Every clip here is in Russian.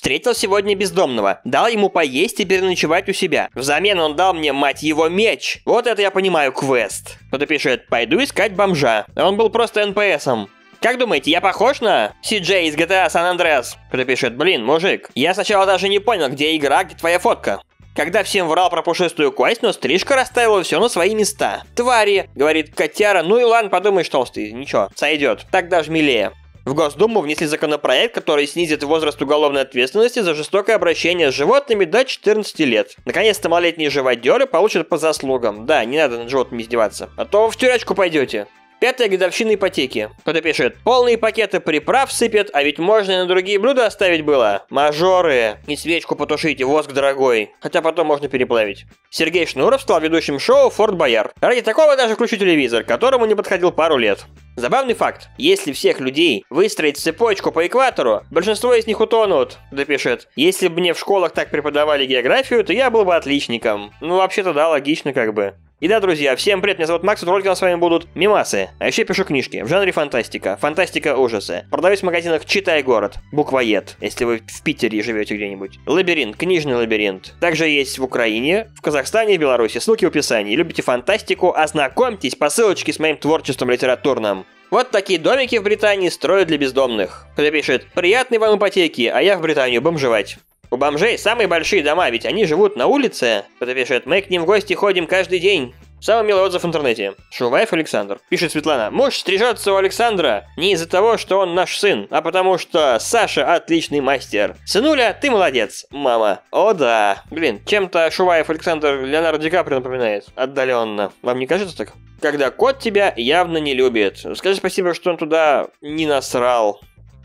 Встретил сегодня бездомного, дал ему поесть и переночевать у себя. Взамен он дал мне, мать его, меч. Вот это я понимаю квест. Кто-то пишет, пойду искать бомжа. Он был просто НПСом. Как думаете, я похож на CJ из GTA San Andreas? Кто пишет, блин, мужик, я сначала даже не понял, где игра, где твоя фотка. Когда всем врал про пушистую кость, но стрижка расставила все на свои места. Твари, говорит котяра, ну и ладно, подумаешь, толстый, ничего, сойдет. Так даже милее. В Госдуму внесли законопроект, который снизит возраст уголовной ответственности за жестокое обращение с животными до 14 лет. Наконец-то малолетние живодеры получат по заслугам. Да, не надо над животными издеваться. А то в тюрячку пойдете. Пятая годовщина ипотеки. Кто-то пишет, полные пакеты приправ сыпят, а ведь можно и на другие блюда оставить было. Мажоры. Не свечку потушите, воск дорогой. Хотя потом можно переплавить. Сергей Шнуров стал ведущим шоу «Форт Бояр». Ради такого даже включу телевизор, которому не подходил пару лет. Забавный факт. Если всех людей выстроить цепочку по экватору, большинство из них утонут, допишет. Если бы мне в школах так преподавали географию, то я был бы отличником. Ну, вообще-то да, логично как бы. И да, друзья, всем привет, меня зовут Макс, и ролики у нас с вами будут мимасы. А еще пишу книжки в жанре фантастика, фантастика ужасы. Продаюсь в магазинах «Читай город», буквоед, если вы в Питере живете где-нибудь. Лабиринт, книжный лабиринт. Также есть в Украине, в Казахстане и Беларуси, ссылки в описании. Любите фантастику, ознакомьтесь по ссылочке с моим творчеством литературным. Вот такие домики в Британии строят для бездомных. Кто пишет «Приятной вам ипотеки, а я в Британию бомжевать». У бомжей самые большие дома, ведь они живут на улице. Кто-то пишет «Мы к ним в гости ходим каждый день». Самый милый отзыв в интернете. Шуваев Александр. Пишет Светлана. Муж стрижется у Александра не из-за того, что он наш сын, а потому что Саша отличный мастер. Сынуля, ты молодец, мама. О да. Блин, чем-то Шуваев Александр Леонардо Ди Каприо напоминает. Отдаленно. Вам не кажется так? Когда кот тебя явно не любит. Скажи спасибо, что он туда не насрал.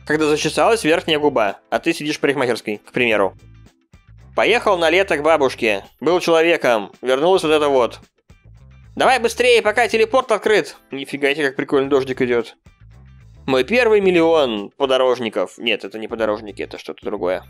Когда зачесалась верхняя губа, а ты сидишь в парикмахерской, к примеру. Поехал на лето к бабушке. Был человеком. Вернулось вот это вот. Давай быстрее, пока телепорт открыт. Нифига себе, как прикольно дождик идет. Мой первый миллион подорожников. Нет, это не подорожники, это что-то другое.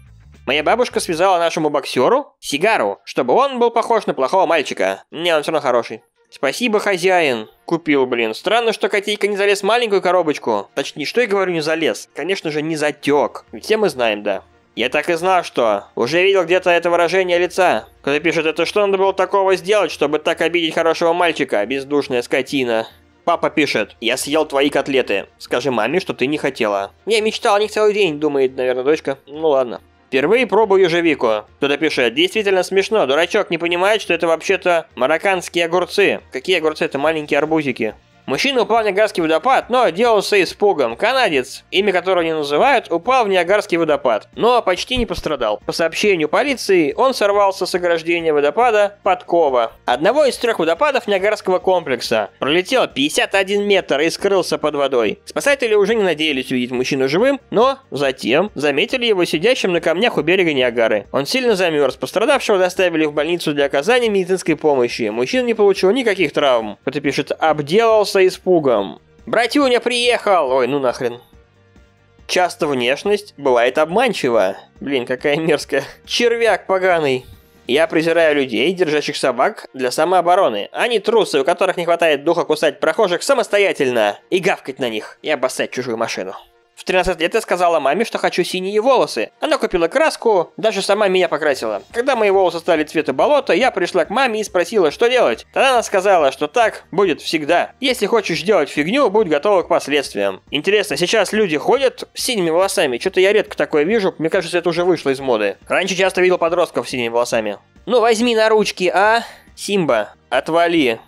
Моя бабушка связала нашему боксеру сигару, чтобы он был похож на плохого мальчика. Не, он все равно хороший. Спасибо, хозяин. Купил, блин. Странно, что котейка не залез в маленькую коробочку. Точнее, что я говорю не залез? Конечно же, не затек. Все мы знаем, да. Я так и знал, что... Уже видел где-то это выражение лица. Кто пишет, это что надо было такого сделать, чтобы так обидеть хорошего мальчика, бездушная скотина? Папа пишет, я съел твои котлеты. Скажи маме, что ты не хотела. Я мечтал о них целый день, думает, наверное, дочка. Ну ладно. Впервые пробую ежевику. Кто-то пишет, действительно смешно, дурачок не понимает, что это вообще-то марокканские огурцы. Какие огурцы? Это маленькие арбузики. Мужчина упал в Ниагарский водопад, но отделался испугом. Канадец, имя которого не называют, упал в Ниагарский водопад, но почти не пострадал. По сообщению полиции, он сорвался с ограждения водопада Подкова, одного из трех водопадов Ниагарского комплекса. Пролетел 51 метр и скрылся под водой. Спасатели уже не надеялись увидеть мужчину живым, но затем заметили его сидящим на камнях у берега Ниагары. Он сильно замерз, пострадавшего доставили в больницу для оказания медицинской помощи. Мужчина не получил никаких травм. Кто-то пишет, обделался с испугом. «Братюня приехал!» Ой, ну нахрен. Часто внешность бывает обманчива. Блин, какая мерзкая. Червяк поганый. Я презираю людей, держащих собак для самообороны, а не трусы, у которых не хватает духа кусать прохожих самостоятельно и гавкать на них и обоссать чужую машину. В 13 лет я сказала маме, что хочу синие волосы. Она купила краску, даже сама меня покрасила. Когда мои волосы стали цвета болота, я пришла к маме и спросила, что делать. Тогда она сказала, что так будет всегда. Если хочешь делать фигню, будь готова к последствиям. Интересно, сейчас люди ходят с синими волосами? Что-то я редко такое вижу, мне кажется, это уже вышло из моды. Раньше часто видел подростков с синими волосами. Ну возьми на ручки, а? Симба, отвали.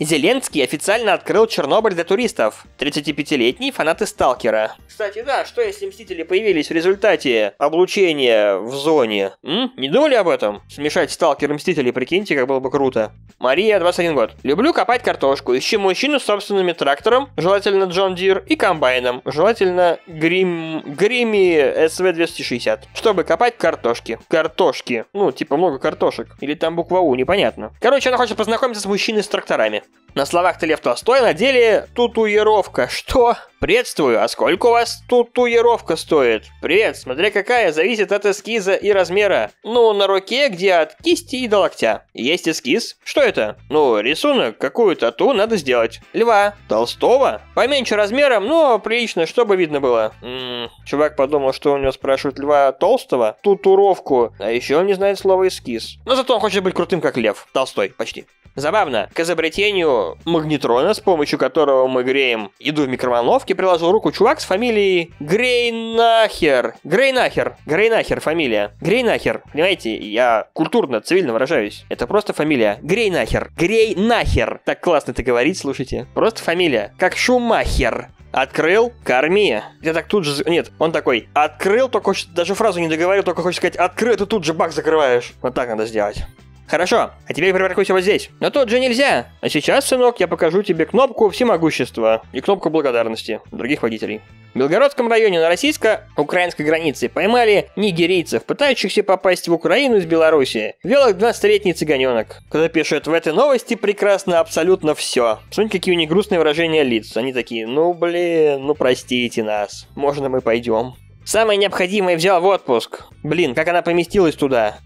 Зеленский официально открыл Чернобыль для туристов. 35-летний фанаты Сталкера. Кстати, да, что если Мстители появились в результате облучения в зоне? М? Не думали об этом? Смешать Сталкер и Мстители, прикиньте, как было бы круто. Мария, 21 год. Люблю копать картошку. Ищу мужчину с собственным трактором, желательно John Deere, и комбайном, желательно Grim... Grimme SV-260, чтобы копать картошки. Картошки. Ну, типа много картошек. Или там буква У, непонятно. Короче, она хочет познакомиться с мужчиной с тракторами. На словах-то Лев Толстой, на деле татуировка. Что? Приветствую, а сколько у вас татуировка стоит? Привет, смотря какая, зависит от эскиза и размера. Ну, на руке, где от кисти и до локтя. Есть эскиз? Что это? Ну, рисунок, какую тату надо сделать. Льва. Толстого? Поменьше размером, но прилично, чтобы видно было. Ммм, чувак подумал, что у него спрашивают Льва Толстого. Татуировку. А еще он не знает слова эскиз. Но зато он хочет быть крутым, как Лев. Толстой, почти. Забавно, к изобретению магнетрона, с помощью которого мы греем еду в микроволновке, приложил руку чувак с фамилией Грейнахер. Грейнахер. Грейнахер фамилия. Грейнахер. Понимаете, я культурно, цивильно выражаюсь. Это просто фамилия. Грейнахер. Грейнахер. Так классно это говорить, слушайте. Просто фамилия. Как Шумахер. Открыл, корми. Я так тут же... Нет, он такой, открыл, только хочет... Даже фразу не договорил, только хочет сказать, открыл, ты тут же бак закрываешь. Вот так надо сделать. Хорошо, а теперь припаркуйся вот здесь. Но тут же нельзя. А сейчас, сынок, я покажу тебе кнопку всемогущества и кнопку благодарности других водителей. В Белгородском районе на российско-украинской границе поймали нигерийцев, пытающихся попасть в Украину из Беларуси. Вел их 12-летний цыганенок. Кто пишет в этой новости прекрасно абсолютно все. Смотрите, какие у них грустные выражения лиц. Они такие, ну блин, ну простите нас. Можно мы пойдем? Самое необходимое взял в отпуск. Блин, как она поместилась туда?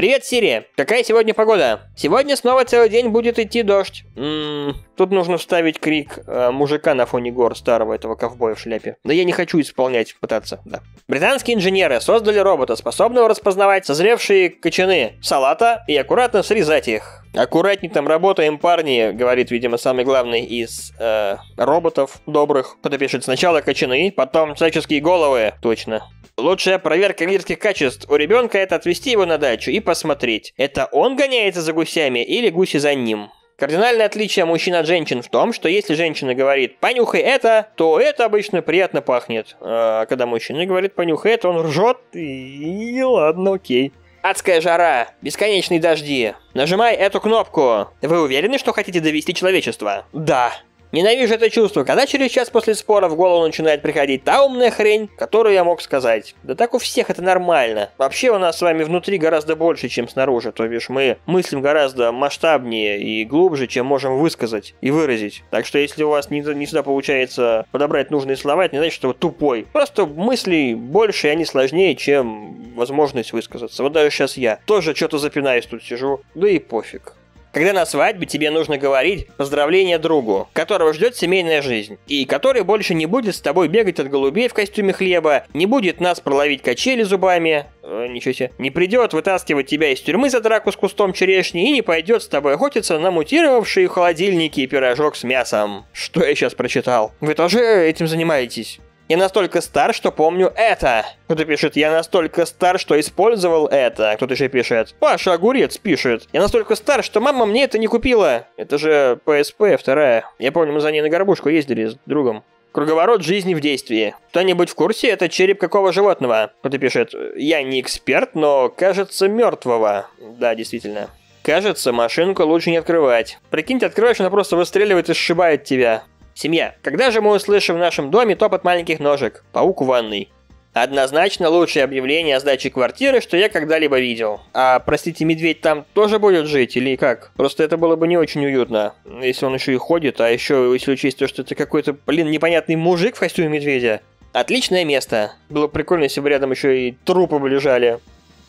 Привет, Сири! Какая сегодня погода? Сегодня снова целый день будет идти дождь. Ммм, тут нужно вставить крик э, мужика на фоне гор старого этого ковбоя в шляпе. Да я не хочу исполнять, пытаться, да. Британские инженеры создали робота, способного распознавать созревшие кочаны салата и аккуратно срезать их. Аккуратней там работаем, парни, говорит, видимо, самый главный из э, роботов добрых. Кто-то пишет сначала кочаны, потом человеческие головы. Точно. Лучшая проверка лидерских качеств у ребенка это отвести его на дачу и посмотреть, это он гоняется за гусями или гуси за ним. Кардинальное отличие мужчин от женщин в том, что если женщина говорит «понюхай это», то это обычно приятно пахнет. А когда мужчина говорит «понюхай это», он ржет и ладно, окей. Адская жара, бесконечные дожди. Нажимай эту кнопку. Вы уверены, что хотите довести человечество? Да. Ненавижу это чувство, когда через час после спора в голову начинает приходить та умная хрень, которую я мог сказать. Да так у всех это нормально. Вообще у нас с вами внутри гораздо больше, чем снаружи, то бишь мы мыслим гораздо масштабнее и глубже, чем можем высказать и выразить. Так что если у вас не, не всегда получается подобрать нужные слова, это не значит, что вы тупой. Просто мысли больше и они сложнее, чем возможность высказаться. Вот даже сейчас я тоже что-то запинаюсь тут сижу, да и пофиг. Когда на свадьбе тебе нужно говорить поздравление другу, которого ждет семейная жизнь, и который больше не будет с тобой бегать от голубей в костюме хлеба, не будет нас проловить качели зубами, э, ничего себе, не придет вытаскивать тебя из тюрьмы за драку с кустом черешни и не пойдет с тобой охотиться на мутировавшие холодильники и пирожок с мясом. Что я сейчас прочитал? Вы тоже этим занимаетесь? Я настолько стар, что помню это. Кто-то пишет, я настолько стар, что использовал это. Кто-то еще пишет, Паша Огурец пишет, я настолько стар, что мама мне это не купила. Это же PSP вторая. Я помню, мы за ней на горбушку ездили с другом. Круговорот жизни в действии. Кто-нибудь в курсе, это череп какого животного? Кто-то пишет, я не эксперт, но кажется мертвого. Да, действительно. Кажется, машинку лучше не открывать. Прикиньте, открываешь, она просто выстреливает и сшибает тебя. Семья. Когда же мы услышим в нашем доме топот маленьких ножек? Паук в ванной. Однозначно лучшее объявление о сдаче квартиры, что я когда-либо видел. А, простите, медведь там тоже будет жить или как? Просто это было бы не очень уютно, если он еще и ходит, а еще если учесть то, что это какой-то, блин, непонятный мужик в костюме медведя. Отличное место. Было прикольно, если бы рядом еще и трупы бы лежали.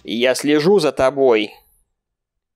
Я слежу за тобой.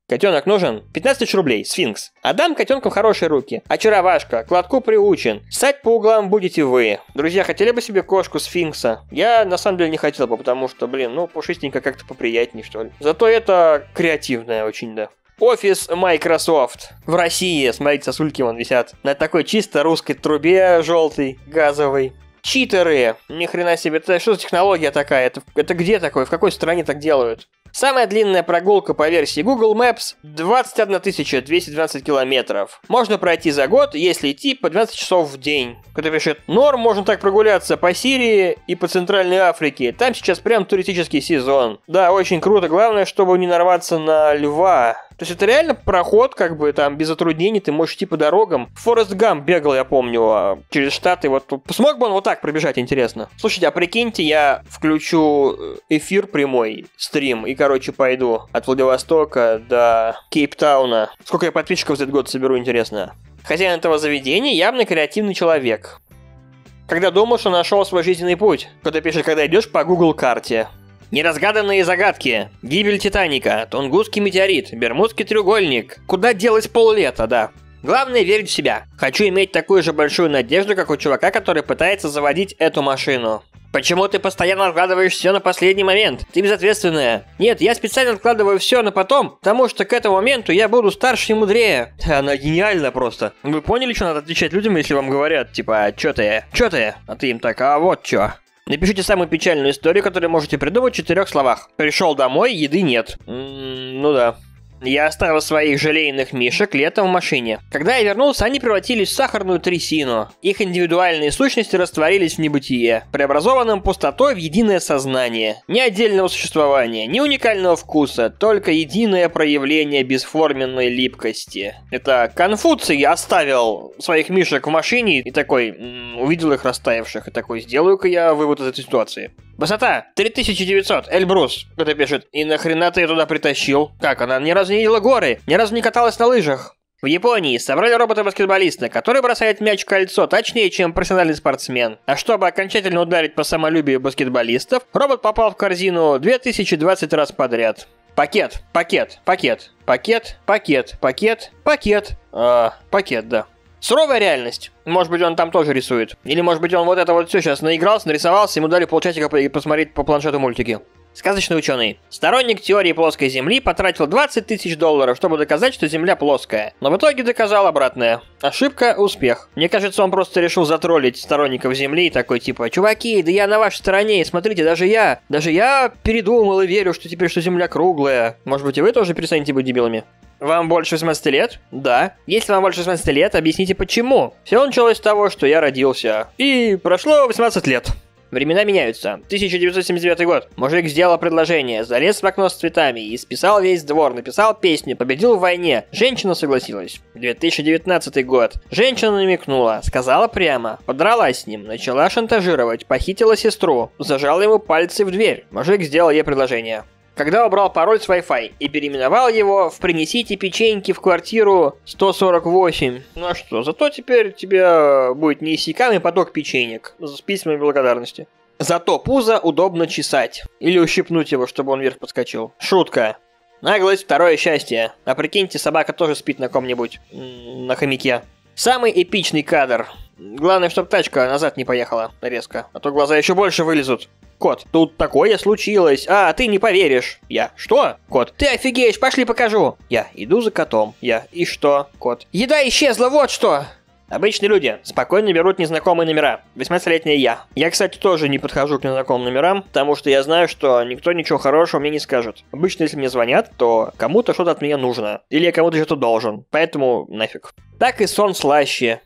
Котенок нужен? 15 тысяч рублей, сфинкс. Отдам котенку в хорошие руки. Очаровашка, к лотку приучен. Ссать по углам будете вы. Друзья, хотели бы себе кошку сфинкса? Я на самом деле не хотел бы, потому что, блин, ну пушистенько как-то поприятнее, что ли. Зато это креативное очень, да. Офис Microsoft. В России, смотрите, сосульки вон висят. На такой чисто русской трубе желтой, газовой. Читеры. Ни хрена себе. Это что за технология такая? Это, это где такое? В какой стране так делают? Самая длинная прогулка по версии Google Maps 21 212 километров. Можно пройти за год, если идти по 12 часов в день. Кто пишет, норм, можно так прогуляться по Сирии и по Центральной Африке. Там сейчас прям туристический сезон. Да, очень круто. Главное, чтобы не нарваться на льва. То есть это реально проход, как бы там без затруднений, ты можешь идти по дорогам. Форест Гам бегал, я помню, а, через штаты. Вот смог бы он вот так пробежать, интересно. Слушайте, а прикиньте, я включу э, эфир прямой, стрим, и, короче, пойду от Владивостока до Кейптауна. Сколько я подписчиков за этот год соберу, интересно. Хозяин этого заведения явно креативный человек. Когда думал, что нашел свой жизненный путь, кто-то пишет, когда идешь по Google карте. Неразгаданные загадки. Гибель Титаника. Тунгусский метеорит. Бермудский треугольник. Куда делось поллета, да. Главное верить в себя. Хочу иметь такую же большую надежду, как у чувака, который пытается заводить эту машину. Почему ты постоянно откладываешь все на последний момент? Ты безответственная. Нет, я специально откладываю все на потом, потому что к этому моменту я буду старше и мудрее. Она гениальна просто. Вы поняли, что надо отвечать людям, если вам говорят, типа, чё ты, чё ты? А ты им так, а вот чё. Напишите самую печальную историю, которую можете придумать в четырех словах. Пришел домой, еды нет. М -м, ну да. Я оставил своих желейных мишек летом в машине. Когда я вернулся, они превратились в сахарную трясину. Их индивидуальные сущности растворились в небытие, преобразованным пустотой в единое сознание. Ни отдельного существования, ни уникального вкуса, только единое проявление бесформенной липкости. Это Конфуций оставил своих мишек в машине и такой, увидел их растаявших, и такой, сделаю-ка я вывод из этой ситуации. Высота 3900, Эльбрус. Кто-то пишет, и нахрена ты ее туда притащил? Как, она ни разу не видела горы, ни разу не каталась на лыжах. В Японии собрали робота-баскетболиста, который бросает мяч в кольцо точнее, чем профессиональный спортсмен. А чтобы окончательно ударить по самолюбию баскетболистов, робот попал в корзину 2020 раз подряд. Пакет, пакет, пакет, пакет, пакет, пакет, пакет, а, пакет, да. Суровая реальность. Может быть, он там тоже рисует. Или, может быть, он вот это вот все сейчас наигрался, нарисовался, ему дали полчасика посмотреть по планшету мультики. Сказочный ученый. Сторонник теории плоской Земли потратил 20 тысяч долларов, чтобы доказать, что Земля плоская. Но в итоге доказал обратное. Ошибка – успех. Мне кажется, он просто решил затроллить сторонников Земли и такой типа, чуваки, да я на вашей стороне, смотрите, даже я, даже я передумал и верю, что теперь что Земля круглая. Может быть, и вы тоже перестанете быть дебилами? Вам больше 18 лет? Да. Если вам больше 18 лет, объясните почему. Все началось с того, что я родился. И прошло 18 лет. Времена меняются. 1979 год. Мужик сделал предложение, залез в окно с цветами и списал весь двор, написал песню, победил в войне. Женщина согласилась. 2019 год. Женщина намекнула, сказала прямо, подралась с ним, начала шантажировать, похитила сестру, зажала ему пальцы в дверь. Мужик сделал ей предложение когда убрал пароль с Wi-Fi и переименовал его в «Принесите печеньки в квартиру 148». Ну а что, зато теперь у тебя будет неиссякаемый поток печенек с письмами благодарности. Зато пузо удобно чесать. Или ущипнуть его, чтобы он вверх подскочил. Шутка. Наглость – второе счастье. А прикиньте, собака тоже спит на ком-нибудь. На хомяке. Самый эпичный кадр. Главное, чтобы тачка назад не поехала резко, а то глаза еще больше вылезут. Кот, тут такое случилось. А, ты не поверишь. Я. Что? Кот. Ты офигеешь, пошли покажу. Я. Иду за котом. Я. И что? Кот. Еда исчезла, вот что. Обычные люди спокойно берут незнакомые номера. 18-летний я. Я, кстати, тоже не подхожу к незнакомым номерам, потому что я знаю, что никто ничего хорошего мне не скажет. Обычно, если мне звонят, то кому-то что-то от меня нужно. Или я кому-то что-то должен. Поэтому нафиг. Так и сон слаще.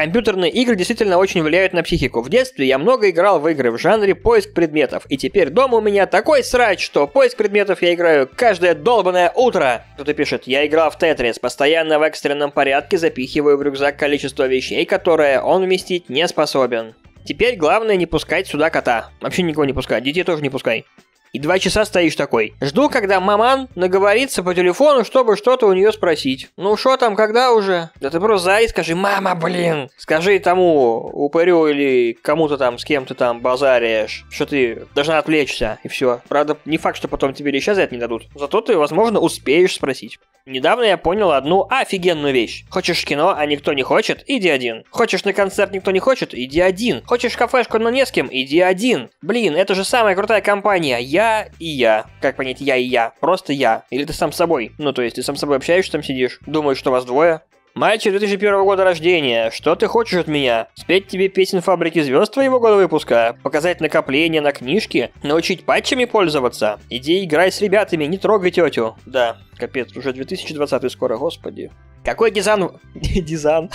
Компьютерные игры действительно очень влияют на психику. В детстве я много играл в игры в жанре поиск предметов, и теперь дома у меня такой срач, что поиск предметов я играю каждое долбанное утро. Кто-то пишет, я играл в Тетрис, постоянно в экстренном порядке запихиваю в рюкзак количество вещей, которые он вместить не способен. Теперь главное не пускать сюда кота. Вообще никого не пускать, детей тоже не пускай. И два часа стоишь такой. Жду, когда маман наговорится по телефону, чтобы что-то у нее спросить. Ну что там, когда уже? Да ты просто зай, скажи, мама, блин. Скажи тому упырю или кому-то там, с кем ты там базаришь, что ты должна отвлечься, и все. Правда, не факт, что потом тебе леща за это не дадут. Зато ты, возможно, успеешь спросить. Недавно я понял одну офигенную вещь. Хочешь кино, а никто не хочет? Иди один. Хочешь на концерт, никто не хочет? Иди один. Хочешь кафешку, но не с кем? Иди один. Блин, это же самая крутая компания. Я и я. Как понять я и я? Просто я. Или ты сам с собой? Ну, то есть ты сам с собой общаешься, там сидишь. Думаешь, что вас двое? Мальчик 2001 года рождения, что ты хочешь от меня? Спеть тебе песен фабрики звезд твоего года выпуска? Показать накопление на книжки? Научить патчами пользоваться? Иди играй с ребятами, не трогай тетю. Да, капец, уже 2020 скоро, господи. Какой дизайн... Дизайн?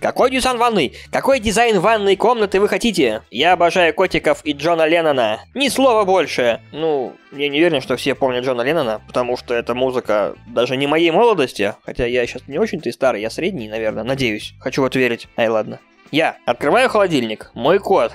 Какой дизайн ванны? Какой дизайн ванной комнаты вы хотите? Я обожаю котиков и Джона Леннона. Ни слова больше. Ну, я не уверен, что все помнят Джона Леннона, потому что эта музыка даже не моей молодости. Хотя я сейчас не очень-то и старый, я средний, наверное, надеюсь. Хочу вот верить. Ай, ладно. Я открываю холодильник. Мой кот.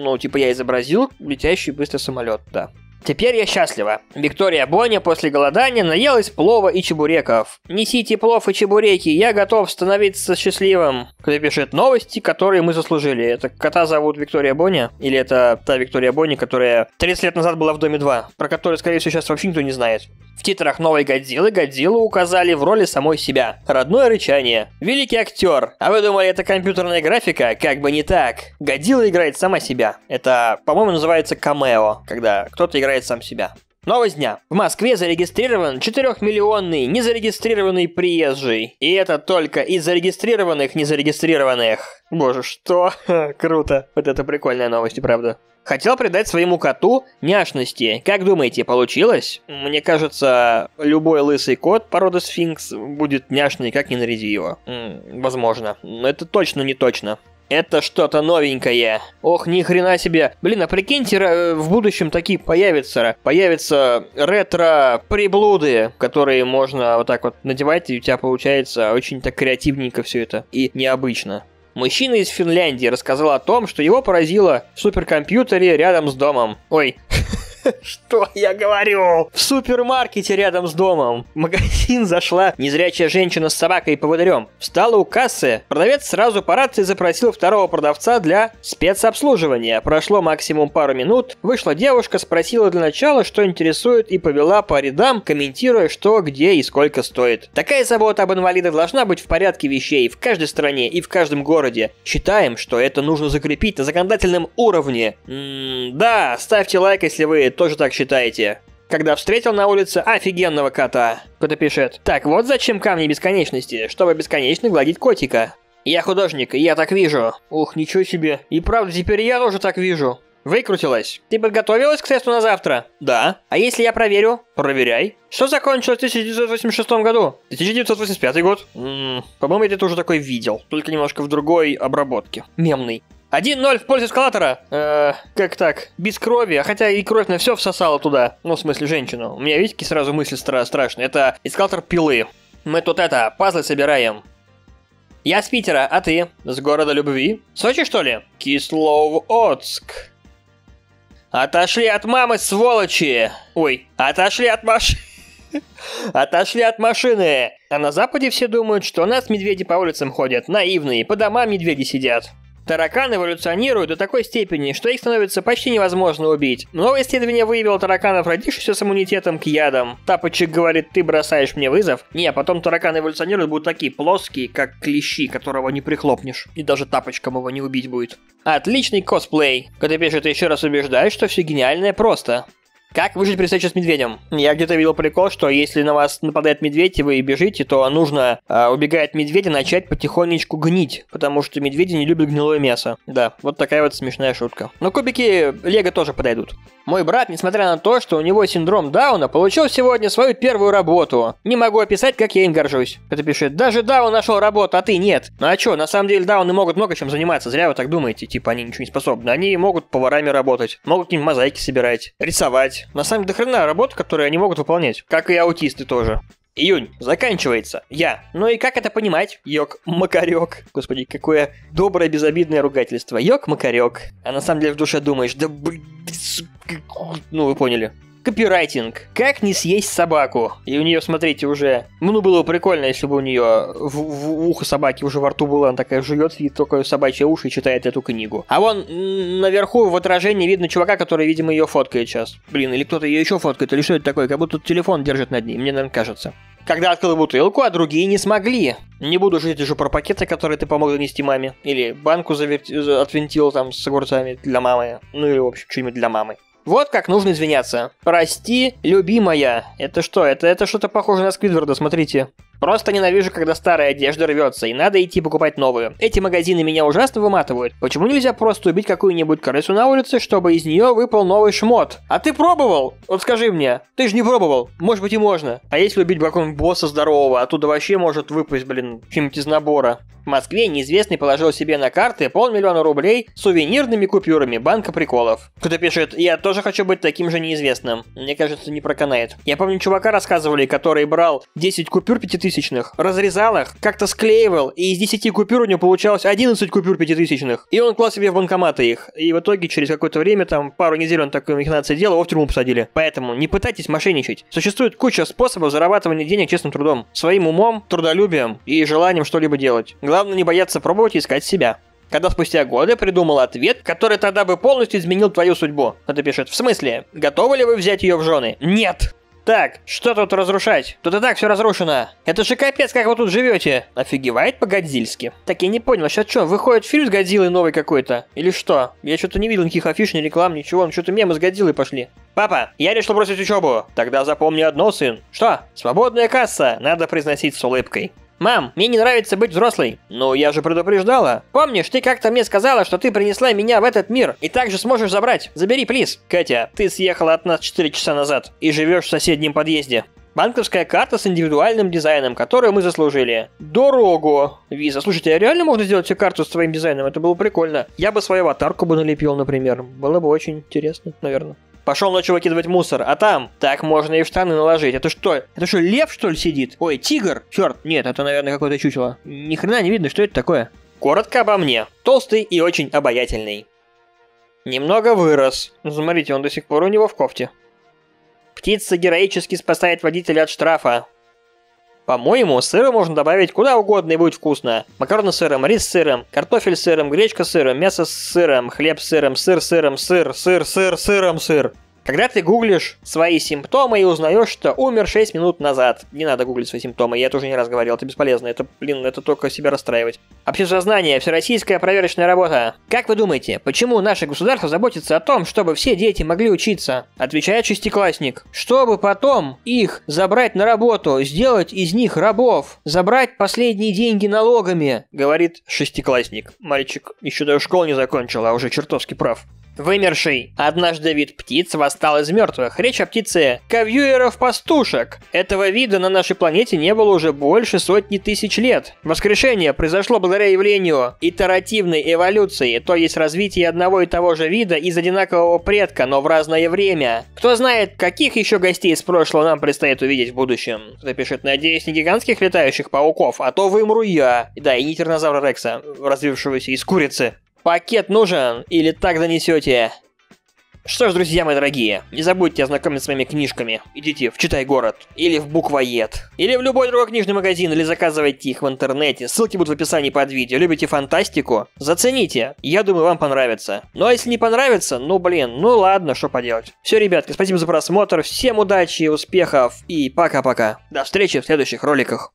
Ну, типа я изобразил летящий быстрый самолет, да. Теперь я счастлива. Виктория Боня после голодания наелась плова и чебуреков. Несите плов и чебуреки, я готов становиться счастливым. Кто пишет новости, которые мы заслужили. Это кота зовут Виктория Боня? Или это та Виктория Боня, которая 30 лет назад была в Доме 2? Про которую, скорее всего, сейчас вообще никто не знает. В титрах новой Годзиллы Годзиллу указали в роли самой себя. Родное рычание. Великий актер. А вы думали, это компьютерная графика? Как бы не так. Годзилла играет сама себя. Это, по-моему, называется камео, когда кто-то играет сам себя. Новость дня. В Москве зарегистрирован 4-миллионный незарегистрированный приезжий. И это только из зарегистрированных незарегистрированных. Боже, что? Круто. Вот это прикольная новость, правда. Хотел придать своему коту няшности. Как думаете, получилось? Мне кажется, любой лысый кот породы сфинкс будет няшный, как не наряди его. М-м, возможно. Но это точно не точно. Это что-то новенькое. Ох, ни хрена себе. Блин, а прикиньте, в будущем такие появятся. Появятся ретро-приблуды, которые можно вот так вот надевать, и у тебя получается очень так креативненько все это. И необычно. Мужчина из Финляндии рассказал о том, что его поразило в суперкомпьютере рядом с домом. Ой, Что я говорю? В супермаркете рядом с домом. В магазин зашла незрячая женщина с собакой и поводырем. Встала у кассы. Продавец сразу по рации запросил второго продавца для спецобслуживания. Прошло максимум пару минут. Вышла девушка, спросила для начала, что интересует, и повела по рядам, комментируя, что, где и сколько стоит. Такая забота об инвалидах должна быть в порядке вещей в каждой стране и в каждом городе. Считаем, что это нужно закрепить на законодательном уровне. М -м да, ставьте лайк, если вы тоже так считаете. Когда встретил на улице офигенного кота. Кто-то пишет. Так, вот зачем камни бесконечности, чтобы бесконечно гладить котика. Я художник, и я так вижу. Ух, ничего себе. И правда, теперь я тоже так вижу. Выкрутилась. Ты подготовилась к тесту на завтра? Да. А если я проверю? Проверяй. Что закончилось в 1986 году? 1985 год? М-м, по-моему, я это уже такой видел, только немножко в другой обработке. Мемный. 1-0 в пользу эскалатора. Э, как так? Без крови, а хотя и кровь на все всосала туда. Ну, в смысле, женщину. У меня, видите, сразу мысли стра- страшные. Это эскалатор пилы. Мы тут это, пазлы собираем. Я с Питера, а ты? С города любви? Сочи, что ли? Кислов-Оцк. Отошли от мамы, сволочи! Ой, отошли от машины. Отошли от машины! А на Западе все думают, что у нас медведи по улицам ходят, наивные, по домам медведи сидят. Тараканы эволюционируют до такой степени, что их становится почти невозможно убить. Новое исследование выявило тараканов, родившихся с иммунитетом к ядам. Тапочек говорит, ты бросаешь мне вызов. Не, а потом тараканы эволюционируют, будут такие плоские, как клещи, которого не прихлопнешь. И даже тапочком его не убить будет. Отличный косплей. Когда пишет еще раз убеждаюсь, что все гениальное просто. Как выжить при встрече с медведем? Я где-то видел прикол, что если на вас нападает медведь и вы бежите, то нужно, э, убегая от медведя, начать потихонечку гнить, потому что медведи не любят гнилое мясо. Да, вот такая вот смешная шутка. Но кубики Лего тоже подойдут. Мой брат, несмотря на то, что у него синдром Дауна, получил сегодня свою первую работу. Не могу описать, как я им горжусь. Это пишет, даже Даун нашел работу, а ты нет. Ну а чё, на самом деле Дауны могут много чем заниматься, зря вы так думаете, типа они ничего не способны. Они могут поварами работать, могут какие-нибудь мозаики собирать, рисовать. На самом деле дохрена работ, которые они могут выполнять. Как и аутисты тоже. Июнь заканчивается. Я. Ну и как это понимать? Йок, макарек. Господи, какое доброе безобидное ругательство. Йок, макарек. А на самом деле в душе думаешь, да блин, ну вы поняли. Копирайтинг. Как не съесть собаку? И у нее, смотрите, уже... Ну, было бы прикольно, если бы у нее в, в ухо собаки уже во рту было, она такая жует, видит только собачье уши и читает эту книгу. А вон наверху в отражении видно чувака, который, видимо, ее фоткает сейчас. Блин, или кто-то ее еще фоткает, или что это такое? Как будто телефон держит над ней, мне, наверное, кажется когда открыл бутылку, а другие не смогли. Не буду жить уже про пакеты, которые ты помог донести маме. Или банку завер... отвинтил там с огурцами для мамы. Ну или, в общем, что-нибудь для мамы. Вот как нужно извиняться. Прости, любимая. Это что? Это, это что-то похоже на Сквидварда, смотрите. Просто ненавижу, когда старая одежда рвется, и надо идти покупать новую. Эти магазины меня ужасно выматывают. Почему нельзя просто убить какую-нибудь крысу на улице, чтобы из нее выпал новый шмот? А ты пробовал? Вот скажи мне, ты же не пробовал. Может быть и можно. А если убить какого-нибудь босса здорового, оттуда вообще может выпасть, блин, чем-нибудь из набора. Москве неизвестный положил себе на карты полмиллиона рублей сувенирными купюрами банка приколов. Кто-то пишет, я тоже хочу быть таким же неизвестным. Мне кажется, не проканает. Я помню, чувака рассказывали, который брал 10 купюр пятитысячных, разрезал их, как-то склеивал, и из 10 купюр у него получалось 11 купюр пятитысячных. И он клал себе в банкоматы их. И в итоге через какое-то время, там пару недель он такой махинации делал, его в тюрьму посадили. Поэтому не пытайтесь мошенничать. Существует куча способов зарабатывания денег честным трудом. Своим умом, трудолюбием и желанием что-либо делать. Главное не бояться пробовать искать себя. Когда спустя годы придумал ответ, который тогда бы полностью изменил твою судьбу. Это пишет, в смысле, готовы ли вы взять ее в жены? Нет! Так, что тут разрушать? Тут и так все разрушено. Это же капец, как вы тут живете. Офигевает по-годзильски. Так, я не понял, сейчас что, выходит фильм с Годзиллой новый какой-то? Или что? Я что-то не видел никаких афиш, ни реклам, ничего, ну что-то мемы с Годзиллой пошли. Папа, я решил бросить учебу. Тогда запомни одно, сын. Что? Свободная касса, надо произносить с улыбкой. «Мам, мне не нравится быть взрослой». «Ну, я же предупреждала». «Помнишь, ты как-то мне сказала, что ты принесла меня в этот мир и также сможешь забрать. Забери, плиз». «Катя, ты съехала от нас 4 часа назад и живешь в соседнем подъезде». Банковская карта с индивидуальным дизайном, которую мы заслужили. Дорогу. Виза. Слушайте, а реально можно сделать себе карту с твоим дизайном? Это было прикольно. Я бы свою аватарку бы налепил, например. Было бы очень интересно, наверное. Пошел ночью выкидывать мусор, а там так можно и в штаны наложить. Это что? Это что, лев что ли сидит? Ой, тигр? Черт, нет, это, наверное, какое-то чучело. Ни хрена не видно, что это такое. Коротко обо мне. Толстый и очень обаятельный. Немного вырос. Смотрите, он до сих пор у него в кофте. Птица героически спасает водителя от штрафа. По-моему, сыра можно добавить куда угодно и будет вкусно. Макароны с сыром, рис с сыром, картофель с сыром, гречка с сыром, мясо с сыром, хлеб с сыром, сыр с сыром, сыр, сыр, сыр, сыром, сыр. Когда ты гуглишь свои симптомы и узнаешь, что умер 6 минут назад. Не надо гуглить свои симптомы, я это уже не раз говорил, это бесполезно, это, блин, это только себя расстраивать. Общесознание, всероссийская проверочная работа. Как вы думаете, почему наше государство заботится о том, чтобы все дети могли учиться? Отвечает шестиклассник. Чтобы потом их забрать на работу, сделать из них рабов, забрать последние деньги налогами, говорит шестиклассник. Мальчик еще даже школу не закончил, а уже чертовски прав. Вымерший. Однажды вид птиц восстал из мертвых. Речь о птице кавьюеров-пастушек. Этого вида на нашей планете не было уже больше сотни тысяч лет. Воскрешение произошло благодаря явлению итеративной эволюции, то есть развитие одного и того же вида из одинакового предка, но в разное время. Кто знает, каких еще гостей из прошлого нам предстоит увидеть в будущем. Кто пишет, надеюсь, не гигантских летающих пауков, а то вымру я. Да, и не тиранозавра Рекса, развившегося из курицы. Пакет нужен или так занесете? Что ж, друзья мои дорогие, не забудьте ознакомиться с моими книжками. Идите в Читай город, или в Буквоед, или в любой другой книжный магазин, или заказывайте их в интернете. Ссылки будут в описании под видео. Любите фантастику? Зацените. Я думаю, вам понравится. Ну а если не понравится, ну блин, ну ладно, что поделать. Все, ребятки, спасибо за просмотр, всем удачи, успехов и пока-пока. До встречи в следующих роликах.